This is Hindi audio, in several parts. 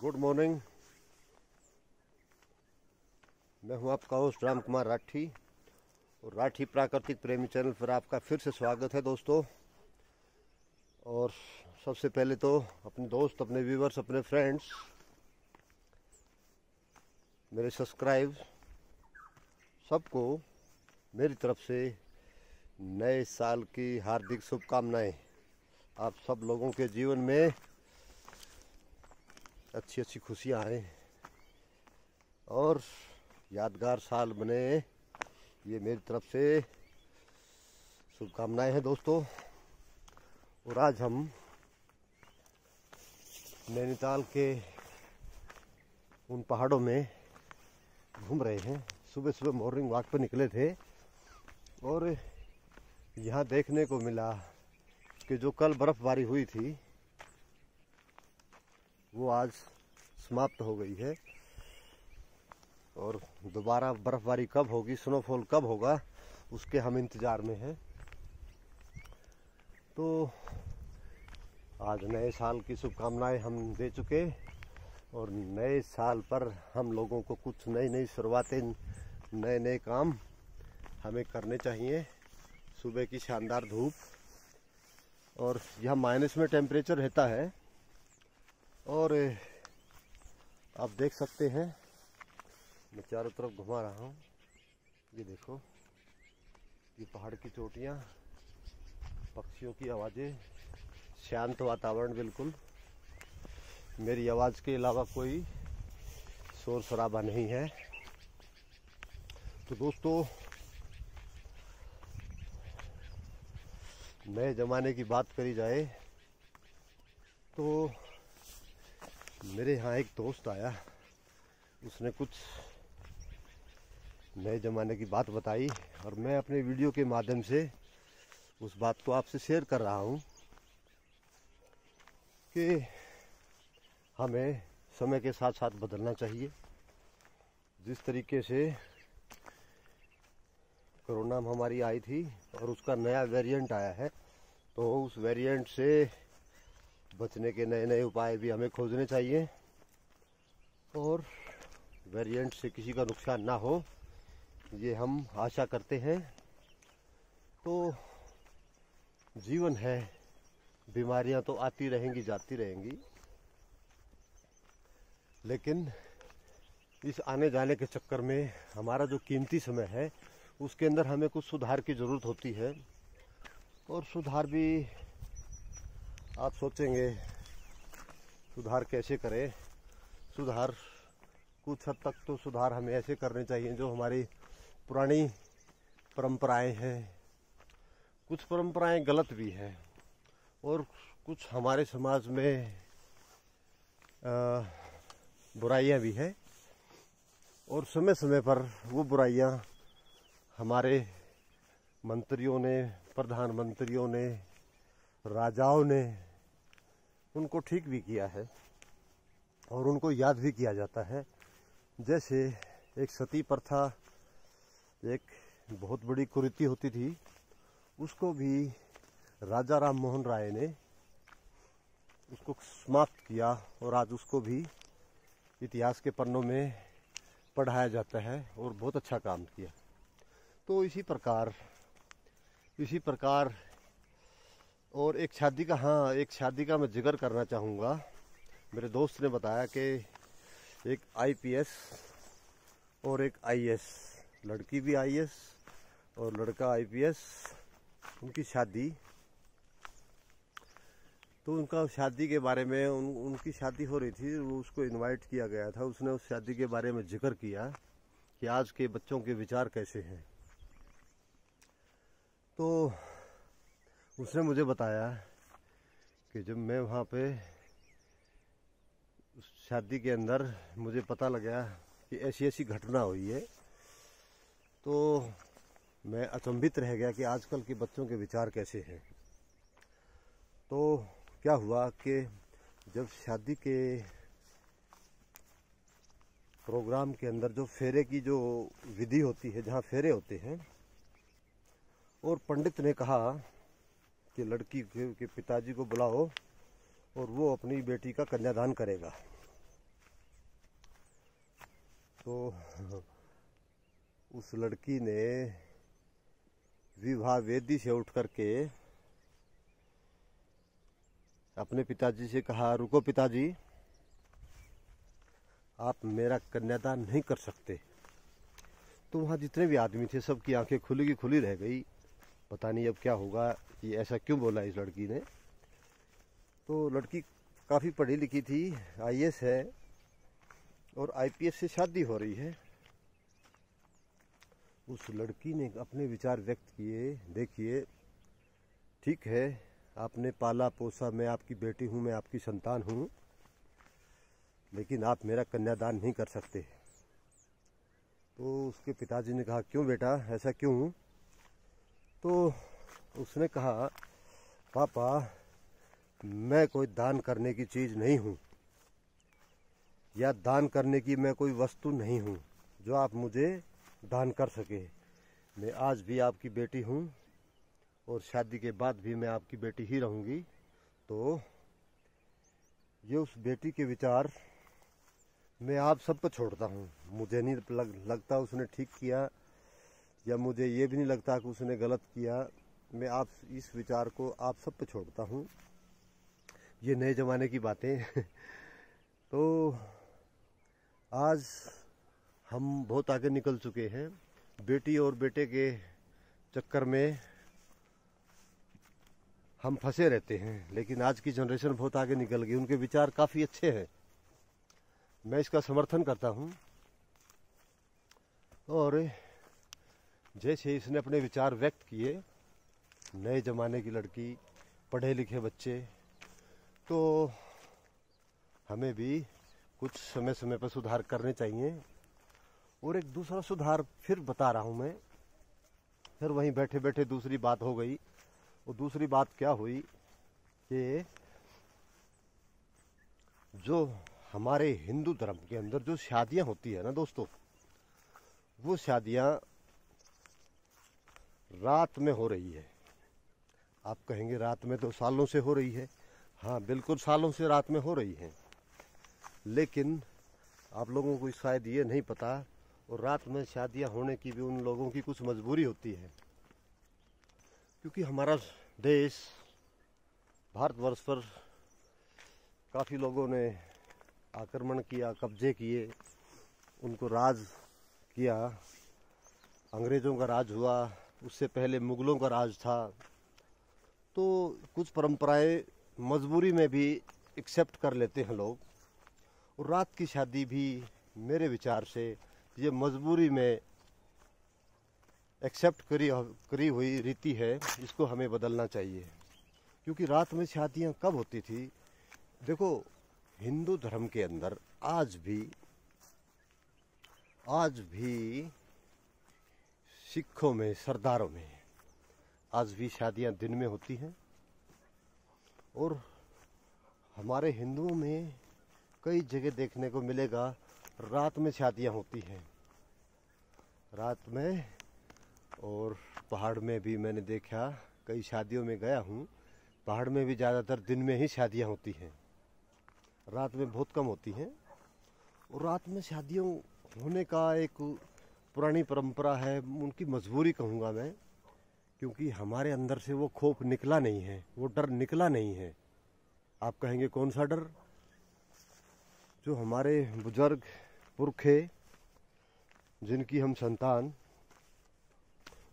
Good morning. मैं हूँ आपका होस्ट राम कुमार राठी, और राठी प्राकृतिक प्रेमी चैनल पर आपका फिर से स्वागत है दोस्तों। और सबसे पहले तो अपने दोस्त, अपने व्यूवर्स अपने फ्रेंड्स मेरे सब्सक्राइब सबको मेरी तरफ़ से नए साल की हार्दिक शुभकामनाएँ। आप सब लोगों के जीवन में अच्छी अच्छी खुशियाँ आए और यादगार साल बने। ये मेरी तरफ़ से शुभकामनाएँ हैं दोस्तों। और आज हम नैनीताल के उन पहाड़ों में घूम रहे हैं। सुबह सुबह मॉर्निंग वॉक पर निकले थे। और यहाँ देखने को मिला कि जो कल बर्फबारी हुई थी वो आज समाप्त हो गई है। और दोबारा बर्फबारी कब होगी स्नोफॉल कब होगा, उसके हम इंतज़ार में हैं। तो आज नए साल की शुभकामनाएँ हम दे चुके और नए साल पर हम लोगों को कुछ नई नई शुरुआतें नए नए काम हमें करने चाहिए। सुबह की शानदार धूप। और यह माइनस में टेम्परेचर रहता है। और आप देख सकते हैं, मैं चारों तरफ़ घुमा रहा हूँ। ये देखो, ये पहाड़ की चोटियाँ, पक्षियों की आवाज़ें, शांत वातावरण बिल्कुल। मेरी आवाज़ के अलावा कोई शोर शराबा नहीं है। तो दोस्तों, नए ज़माने की बात करी जाए तो मेरे यहाँ एक दोस्त आया। उसने कुछ नए ज़माने की बात बताई और मैं अपने वीडियो के माध्यम से उस बात को आपसे शेयर कर रहा हूँ कि हमें समय के साथ साथ बदलना चाहिए। जिस तरीके से कोरोना महामारी आई थी और उसका नया वेरिएंट आया है तो उस वेरिएंट से बचने के नए नए उपाय भी हमें खोजने चाहिए। और वेरिएंट से किसी का नुकसान ना हो, ये हम आशा करते हैं। तो जीवन है, बीमारियाँ तो आती रहेंगी, जाती रहेंगी। लेकिन इस आने जाने के चक्कर में हमारा जो कीमती समय है, उसके अंदर हमें कुछ सुधार की ज़रूरत होती है। और सुधार भी आप सोचेंगे, सुधार कैसे करें? सुधार, कुछ हद तक तो सुधार हमें ऐसे करने चाहिए जो हमारी पुरानी परंपराएँ हैं। कुछ परंपराएँ गलत भी हैं और कुछ हमारे समाज में बुराइयाँ भी हैं और समय समय पर वो बुराइयाँ हमारे मंत्रियों ने, प्रधानमंत्रियों ने, राजाओं ने उनको ठीक भी किया है और उनको याद भी किया जाता है। जैसे एक सती प्रथा एक बहुत बड़ी कुरीति होती थी, उसको भी राजा राम मोहन राय ने उसको समाप्त किया और आज उसको भी इतिहास के पन्नों में पढ़ाया जाता है और बहुत अच्छा काम किया। तो इसी प्रकार इसी प्रकार और एक शादी का हाँ एक शादी का मैं ज़िक्र करना चाहूँगा। मेरे दोस्त ने बताया कि एक आईपीएस और एक आईएएस लड़की भी आईएएस और लड़का आईपीएस उनकी शादी। तो उनका शादी के बारे में उन, उनकी शादी हो रही थी वो उसको इनवाइट किया गया था। उसने उस शादी के बारे में ज़िक्र किया कि आज के बच्चों के विचार कैसे हैं। तो उसने मुझे बताया कि जब मैं वहाँ पे शादी के अंदर मुझे पता लगा कि ऐसी ऐसी घटना हुई है तो मैं अचंभित रह गया कि आजकल के बच्चों के विचार कैसे हैं। तो क्या हुआ कि जब शादी के प्रोग्राम के अंदर जो फेरे की जो विधि होती है, जहाँ फेरे होते हैं, और पंडित ने कहा कि लड़की के पिताजी को बुलाओ और वो अपनी बेटी का कन्यादान करेगा। तो उस लड़की ने विवाह वेदी से उठ करके अपने पिताजी से कहा, रुको पिताजी, आप मेरा कन्यादान नहीं कर सकते। तो वहाँ जितने भी आदमी थे, सबकी आँखें खुली की खुली रह गई। पता नहीं अब क्या होगा। कि ऐसा क्यों बोला इस लड़की ने? तो लड़की काफ़ी पढ़ी लिखी थी आईएएस है, और आईपीएस से शादी हो रही है। उस लड़की ने अपने विचार व्यक्त किए, देखिए, ठीक है, आपने पाला पोसा, मैं आपकी बेटी हूँ, मैं आपकी संतान हूँ, लेकिन आप मेरा कन्यादान नहीं कर सकते। तो उसके पिताजी ने कहा, क्यों बेटा, ऐसा क्यों? तो उसने कहा पापा मैं कोई दान करने की चीज़ नहीं हूँ या दान करने की मैं कोई वस्तु नहीं हूँ जो आप मुझे दान कर सके। मैं आज भी आपकी बेटी हूँ और शादी के बाद भी मैं आपकी बेटी ही रहूँगी। तो ये उस बेटी के विचार मैं आप सब पर छोड़ता हूँ। मुझे नहीं लग, लगता उसने ठीक किया या मुझे ये भी नहीं लगता कि उसने गलत किया। मैं आप, इस विचार को आप सब पे छोड़ता हूँ। ये नए ज़माने की बातें। तो आज हम बहुत आगे निकल चुके हैं। बेटी और बेटे के चक्कर में हम फंसे रहते हैं, लेकिन आज की जनरेशन बहुत आगे निकल गई। उनके विचार काफ़ी अच्छे हैं। मैं इसका समर्थन करता हूँ। और जैसे इसने अपने विचार व्यक्त किए नए ज़माने की लड़की, पढ़े लिखे बच्चे तो हमें भी कुछ समय समय पर सुधार करने चाहिए। और एक दूसरा सुधार फिर बता रहा हूँ मैं। फिर वहीं बैठे बैठे दूसरी बात हो गई। और दूसरी बात क्या हुई कि जो हमारे हिंदू धर्म के अंदर जो शादियाँ होती है ना दोस्तों, वो शादियाँ रात में हो रही है। आप कहेंगे रात में तो सालों से हो रही है। हाँ बिल्कुल सालों से रात में हो रही है। लेकिन आप लोगों को शायद ये नहीं पता, और रात में शादियाँ होने की भी उन लोगों की कुछ मजबूरी होती है। क्योंकि हमारा देश भारतवर्ष पर काफ़ी लोगों ने आक्रमण किया, कब्जे किए, उनको राज किया। अंग्रेज़ों का राज हुआ, उससे पहले मुग़लों का राज था। तो कुछ परंपराएँ मजबूरी में भी एक्सेप्ट कर लेते हैं लोग। और रात की शादी भी मेरे विचार से ये मजबूरी में एक्सेप्ट करी करी हुई रीति है, इसको हमें बदलना चाहिए। क्योंकि रात में शादियाँ कब होती थी? देखो, हिंदू धर्म के अंदर आज भी आज भी सिखों में, सरदारों में आज भी शादियाँ दिन में होती हैं। और हमारे हिंदुओं में कई जगह देखने को मिलेगा, रात में शादियाँ होती हैं। रात में और पहाड़ में भी मैंने देखा, कई शादियों में गया हूँ, पहाड़ में भी ज़्यादातर दिन में ही शादियाँ होती हैं। रात में बहुत कम होती हैं। और रात में शादियों होने का एक पुरानी परंपरा है, उनकी मजबूरी कहूँगा मैं। क्योंकि हमारे अंदर से वो खौफ निकला नहीं है, वो डर निकला नहीं है। आप कहेंगे, कौन सा डर? जो हमारे बुज़ुर्ग, पुरखे, जिनकी हम संतान,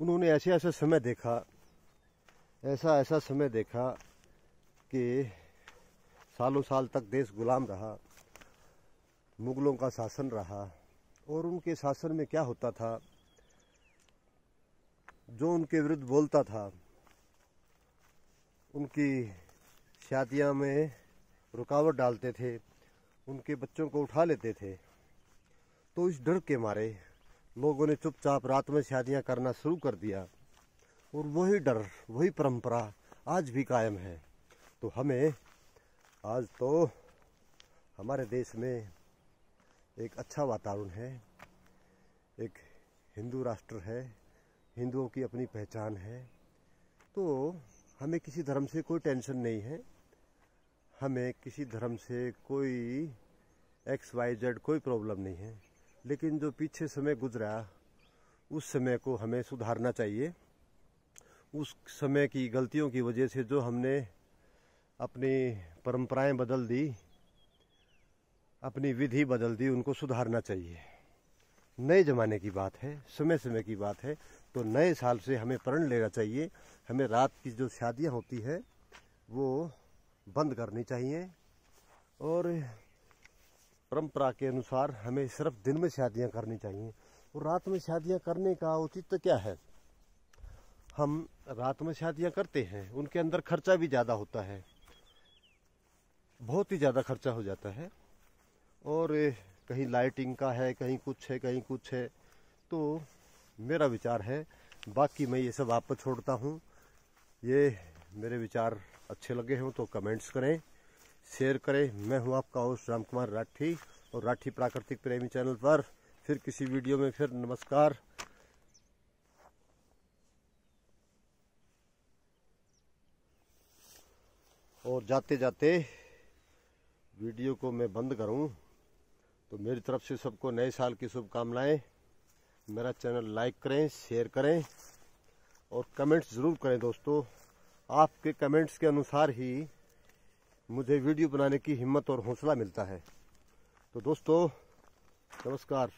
उन्होंने ऐसे ऐसे समय देखा, ऐसा ऐसा समय देखा कि सालों साल तक देश गुलाम रहा, मुगलों का शासन रहा, और उनके शासन में क्या होता था? जो उनके विरुद्ध बोलता था, उनकी शादियाँ में रुकावट डालते थे, उनके बच्चों को उठा लेते थे तो इस डर के मारे लोगों ने चुपचाप रात में शादियाँ करना शुरू कर दिया। और वही डर, वही परंपरा आज भी कायम है। तो हमें आज तो हमारे देश में एक अच्छा वातावरण है, एक हिंदू राष्ट्र है हिंदुओं की अपनी पहचान है तो हमें किसी धर्म से कोई टेंशन नहीं है। हमें किसी धर्म से कोई एक्स वाई जेड कोई प्रॉब्लम नहीं है। लेकिन जो पीछे समय गुजरा, उस समय को हमें सुधारना चाहिए। उस समय की गलतियों की वजह से जो हमने अपनी परंपराएँ बदल दी, अपनी विधि बदल दी, उनको सुधारना चाहिए। नए ज़माने की बात है समय समय की बात है। तो नए साल से हमें प्रण लेना चाहिए। हमें रात की जो शादियाँ होती है, वो बंद करनी चाहिए। और परंपरा के अनुसार हमें सिर्फ़ दिन में शादियाँ करनी चाहिए। और रात में शादियाँ करने का औचित्य क्या है? हम रात में शादियाँ करते हैं, उनके अंदर खर्चा भी ज़्यादा होता है। बहुत ही ज़्यादा खर्चा हो जाता है। और कहीं लाइटिंग का है, कहीं कुछ है, कहीं कुछ है तो मेरा विचार है। बाकी मैं ये सब आप पर छोड़ता हूँ। ये मेरे विचार अच्छे लगे हों तो कमेंट्स करें शेयर करें। मैं हूँ आपका होस्ट राम कुमार राठी और राठी प्राकृतिक प्रेमी चैनल पर फिर किसी वीडियो में फिर नमस्कार। और जाते जाते वीडियो को मैं बंद करूँ तो मेरी तरफ़ से सबको नए साल की शुभकामनाएँ। मेरा चैनल लाइक करें, शेयर करें और कमेंट्स ज़रूर करें दोस्तों। आपके कमेंट्स के अनुसार ही मुझे वीडियो बनाने की हिम्मत और हौसला मिलता है। तो दोस्तों, नमस्कार।